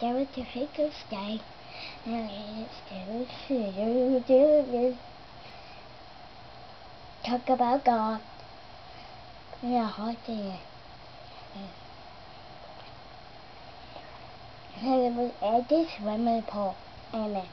there was a figure sky, And it's still Talk about God. Yeah, hot day. And it was at this swimming pool. Amen.